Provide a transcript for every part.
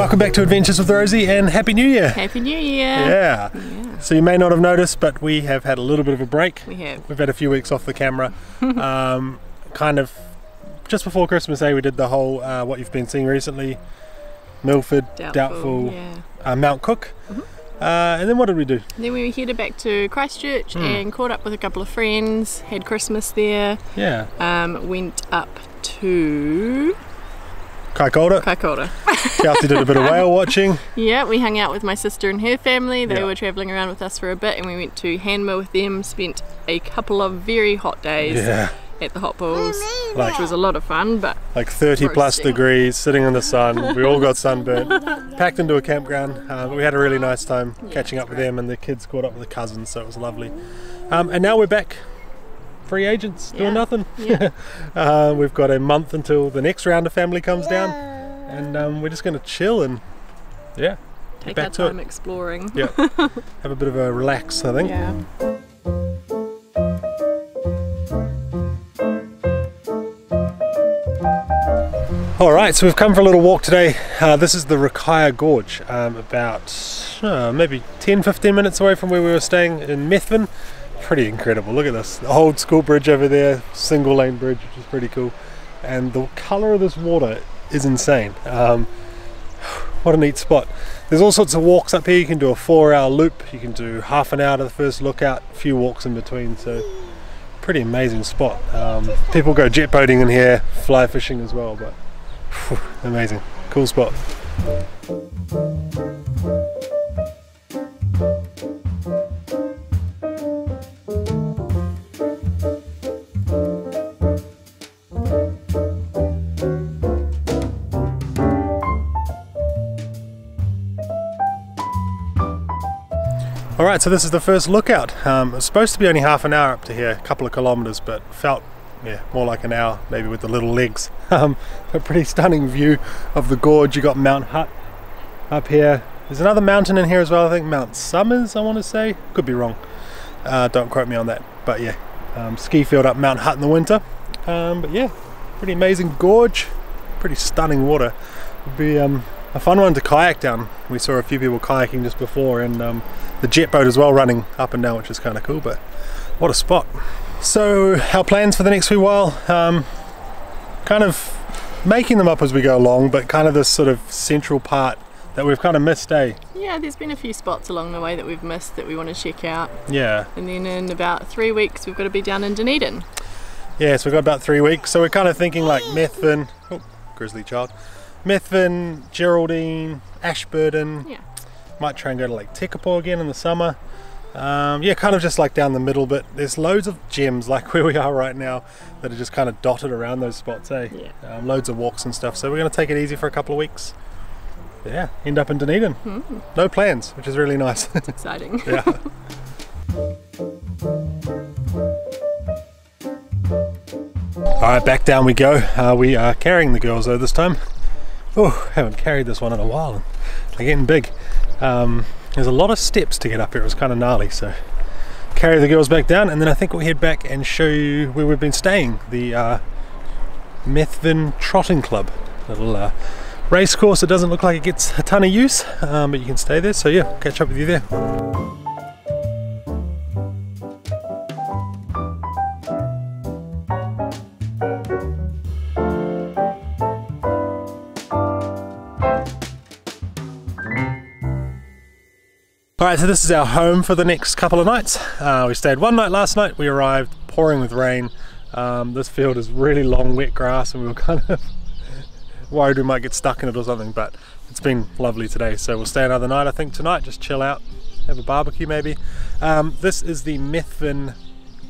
Welcome back to Adventures with Rosy and Happy New Year! Happy New Year! Yeah. Yeah. So you may not have noticed, but we have had a little bit of a break. We have. We've had a few weeks off the camera. um, kind of just before Christmas Day, we did the whole uh, what you've been seeing recently Milford, Doubtful. Doubtful, Yeah. uh, Mount Cook. Mhm. Uh, and then what did we do? And then we headed back to Christchurch Hmm. and caught up with a couple of friends, had Christmas there, Yeah. um, went up to Kaikoura. Kaikoura. Kelsey did a bit of whale watching. Yeah, we hung out with my sister and her family. They Yeah. were travelling around with us for a bit and we went to Hanmer with them, spent a couple of very hot days Yeah. at the hot pools, Like, which was a lot of fun, but like 30 plus degrees, sitting in the sun. We all got sunburnt. Packed into a campground. Uh, but we had a really nice time catching up with them, and the kids caught up with the cousins, so it was lovely. Um, and now we're back. Free agents, doing Yeah. nothing. yeah, Uh, we've got a month until the next round of family comes down, and um, we're just going to chill and, yeah, take back our to it. time exploring. Yeah. have a bit of a relax, I think. Yeah. All right, so we've come for a little walk today. Uh, this is the Rakaia Gorge, um, about uh, maybe 10 15 minutes away from where we were staying in Methven. Pretty incredible. Look at this the old school bridge over there, single lane bridge, which is pretty cool. And the colour of this water is insane. Um, what a neat spot. There's all sorts of walks up here. You can do a four hour loop, you can do half an hour to the first lookout, a few walks in between. So, pretty amazing spot. Um, people go jet boating in here, fly fishing as well, but Phew, amazing cool spot all right so this is the first lookout um, it's supposed to be only half an hour up to here a couple of kilometers but felt yeah, more like an hour, maybe with the little legs. Um, a pretty stunning view of the gorge. You got Mount Hutt up here. There's another mountain in here as well. I think Mount Somers. I want to say. Could be wrong. Uh, don't quote me on that. But yeah, um, ski field up Mount Hutt in the winter. Um, but yeah, pretty amazing gorge. Pretty stunning water. Would be um, a fun one to kayak down. We saw a few people kayaking just before, and um, the jet boat as well running up and down, which is kind of cool. But what a spot! So our plans for the next few while, um, kind of making them up as we go along, but kind of this sort of central part that we've kind of missed, eh? Yeah, there's been a few spots along the way that we've missed that we want to check out. Yeah, And then in about three weeks, we've got to be down in Dunedin. yeah. So we've got about three weeks. So we're kind of thinking like Methven, oh, grizzly child, Methven, Geraldine, Ashburton. Yeah. Might try and go to Lake Tekapo again in the summer. Um, yeah, kind of just like down the middle, but there's loads of gems like where we are right now that are just kind of dotted around those spots, eh? Yeah. Um, loads of walks and stuff. So we're going to take it easy for a couple of weeks. Yeah, end up in Dunedin. Hmm, No plans, which is really nice. it's exciting. yeah. All right, back down we go. Uh, we are carrying the girls though this time. Oh, haven't carried this one in a while. They're getting big. Um, there's a lot of steps to get up here. It was kind of gnarly, so carry the girls back down, and then I think we'll head back and show you where we've been staying. The uh, Methven Trotting Club, little uh, race course. It doesn't look like it gets a ton of use, um, but you can stay there. So yeah, catch up with you there. So this is our home for the next couple of nights. Uh, we stayed one night last night. We arrived pouring with rain. Um, this field is really long, wet grass, and we were kind of worried we might get stuck in it or something. But it's been lovely today, so we'll stay another night. I think tonight, just chill out, have a barbecue maybe. Um, this is the Methven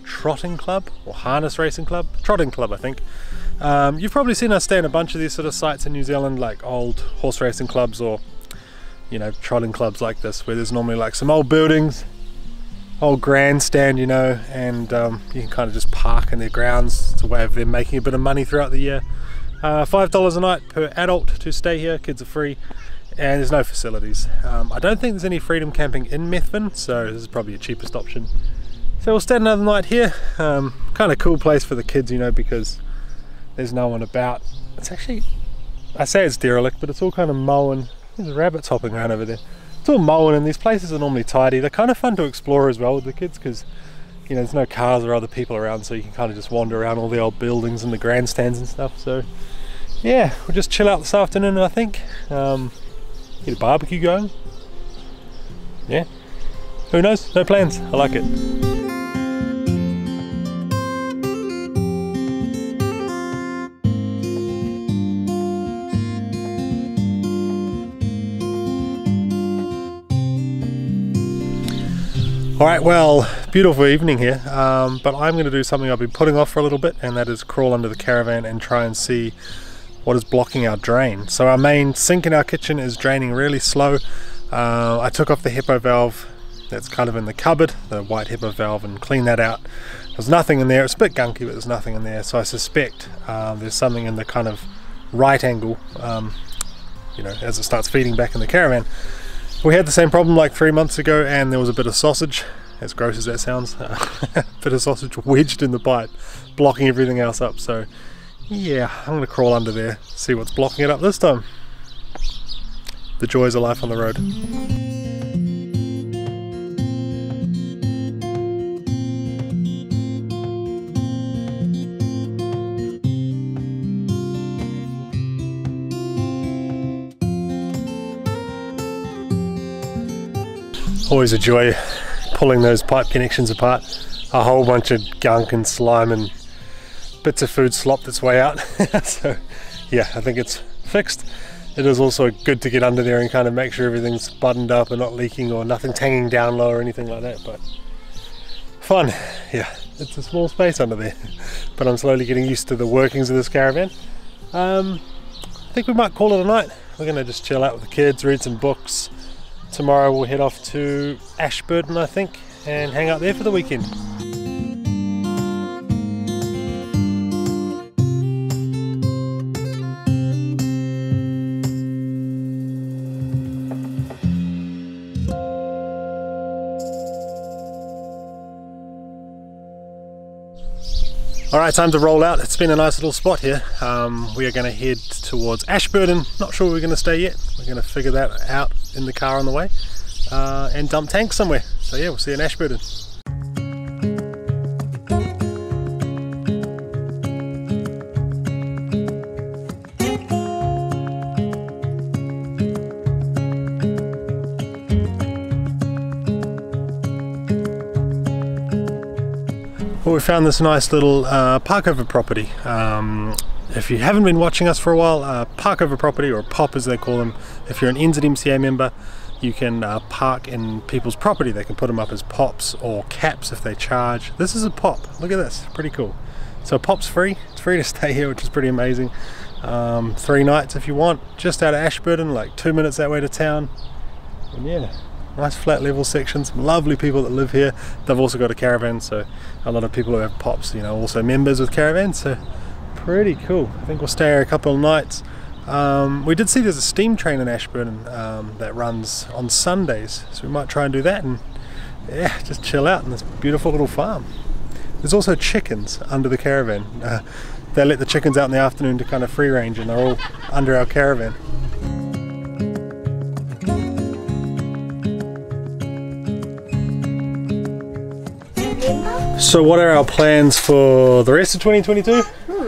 Trotting Club or Harness Racing Club, Trotting Club, I think. Um, you've probably seen us stay in a bunch of these sort of sites in New Zealand, like old horse racing clubs or you know, trotting clubs like this where there's normally like some old buildings, old grandstand, you know, and um, you can kind of just park in their grounds. It's a way of them making a bit of money throughout the year. Uh, $5 a night per adult to stay here, kids are free, and there's no facilities. Um, I don't think there's any freedom camping in Methven, so this is probably a cheapest option. So we'll stay another night here. Um, kind of cool place for the kids, you know, because there's no one about. It's actually, I say it's derelict, but it's all kind of mown There's rabbits hopping around over there. It's all mowing, and these places are normally tidy. They're kind of fun to explore as well with the kids because you know there's no cars or other people around, so you can kind of just wander around all the old buildings and the grandstands and stuff. So yeah, we'll just chill out this afternoon, I think. Um, get a barbecue going. Yeah. Who knows? No plans. I like it. All right, well, beautiful evening here, um, but I'm going to do something I've been putting off for a little bit, and that is crawl under the caravan and try and see what is blocking our drain. So our main sink in our kitchen is draining really slow. Uh, I took off the Hepvo valve that's kind of in the cupboard, the white Hepvo valve, and cleaned that out. There's nothing in there. It's a bit gunky, but there's nothing in there. So I suspect um, there's something in the kind of right angle, um, you know, as it starts feeding back in the caravan. We had the same problem like three months ago and there was a bit of sausage, as gross as that sounds, a bit of sausage wedged in the pipe, blocking everything else up. So yeah, I'm going to crawl under there, see what's blocking it up this time. The joys of life on the road. Always a joy pulling those pipe connections apart. A whole bunch of gunk and slime and bits of food slopped its way out. so yeah, I think it's fixed. It is also good to get under there and kind of make sure everything's buttoned up and not leaking or nothing's hanging down low or anything like that. But fun, yeah. It's a small space under there, but I'm slowly getting used to the workings of this caravan. Um, I think we might call it a night. We're gonna just chill out with the kids, read some books, tomorrow we'll head off to Ashburton, I think, and hang out there for the weekend. All right, time to roll out. It's been a nice little spot here. Um, we are going to head towards Ashburton. Not sure we're going to stay yet. We're going to figure that out in the car on the way uh, and dump tanks somewhere. So yeah, we'll see you in Ashburton. Well, we found this nice little uh, parkover property. Um, if you haven't been watching us for a while, uh, parkover property, or POP as they call them, if you're an NZMCA member, you can uh, park in people's property. They can put them up as pops or caps if they charge. This is a pop. Look at this, pretty cool. So pop's free. It's free to stay here, which is pretty amazing. Um, three nights if you want, just out of Ashburton, like two minutes that way to town. And yeah, nice flat level section. Some lovely people that live here. They've also got a caravan, so a lot of people who have pops, you know, also members with caravans. So pretty cool. I think we'll stay here a couple of nights. Um, we did see there's a steam train in Ashburn um, that runs on Sundays, so we might try and do that and yeah, just chill out in this beautiful little farm. There's also chickens under the caravan. Uh, they let the chickens out in the afternoon to kind of free range and they're all under our caravan. So what are our plans for the rest of 2022?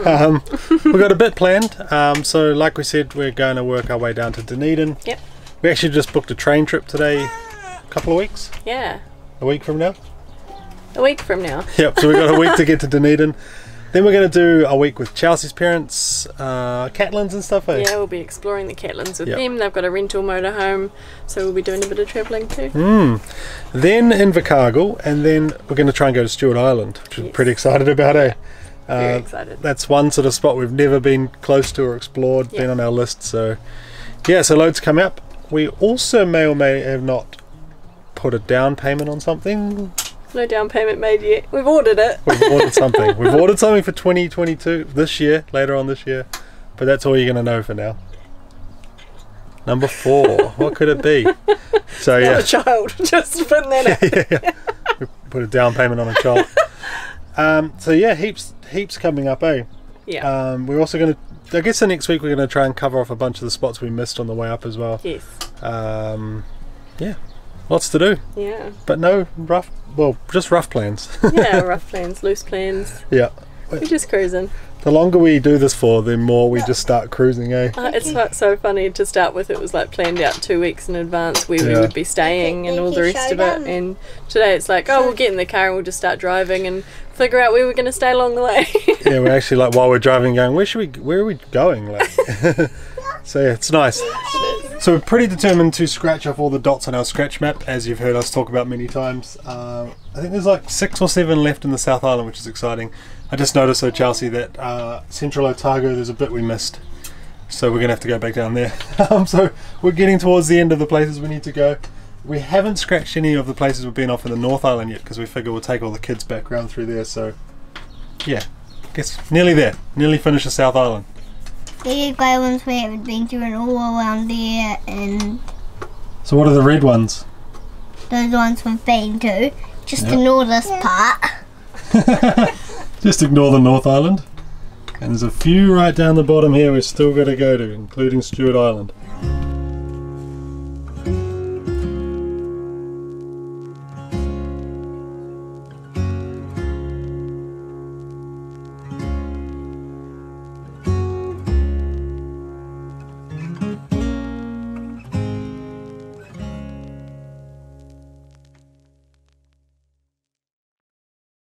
Um, we've got a bit planned. Um, so like we said, we're going to work our way down to Dunedin. Yep. We actually just booked a train trip today, a couple of weeks, Yeah. a week from now. A week from now. Yep, so we've got a week to get to Dunedin. Then we're going to do a week with Chelsea's parents, uh, Catlins and stuff. Eh? Yeah, we'll be exploring the Catlins with Yep. them. They've got a rental motorhome, so we'll be doing a bit of travelling too. Mm. Then Invercargill, and then we're going to try and go to Stewart Island, which I'm Yes. pretty excited about, eh? Very Uh, excited. that's one sort of spot we've never been close to or explored, been on our list. So, yeah, so loads come up. We also may or may have not put a down payment on something. No down payment made yet. We've ordered it. We've ordered something. We've ordered something for 2022 this year, later on this year, but that's all you're going to know for now. Number four, what could it be? So yeah, a child. Just putting that out. yeah, yeah. We put a down payment on a child. Um, so yeah, heaps heaps coming up, eh? Yeah. Um, we're also going to I guess the next week we're going to try and cover off a bunch of the spots we missed on the way up as well. Yes. Um, yeah, lots to do, Yeah. but no rough. Well, just rough plans. Yeah, rough plans, loose plans. yeah. We're just cruising. The longer we do this for, the more we just start cruising, eh? Uh, it's so, so funny to start with. It was like planned out two weeks in advance where we would be staying and all the rest of it. And today it's like, oh, we'll get in the car and we'll just start driving and figure out where we're going to stay along the way. yeah, we're actually like while we're driving, going, where should we? Where are we going? Like, so yeah, it's nice. So we're pretty determined to scratch off all the dots on our scratch map, as you've heard us talk about many times. Um, I think there's like six or seven left in the South Island, which is exciting. I just noticed though, Chelsea, that uh, Central Otago, there's a bit we missed. So we're gonna have to go back down there. um, so we're getting towards the end of the places we need to go. We haven't scratched any of the places we've been off in the North Island yet because we figure we'll take all the kids back round through there. So yeah, guess nearly there. Nearly finished the South Island. The grey ones we haven't been adventure and all around there, and So what are the red ones? those ones we've been to. Just Yep. ignore this part. Just ignore the North Island. And there's a few right down the bottom here we've still got to go to, including Stewart Island.